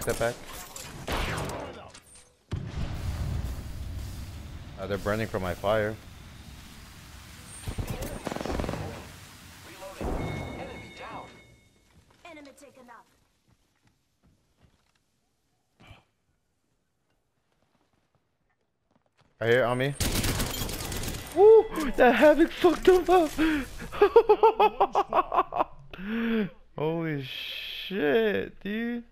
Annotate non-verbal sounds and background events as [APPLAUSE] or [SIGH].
Step back. Uh, they're burning from my fire. Enemy down. Right here on me. Woo! That havoc fucked him up. [LAUGHS] Holy shit, dude.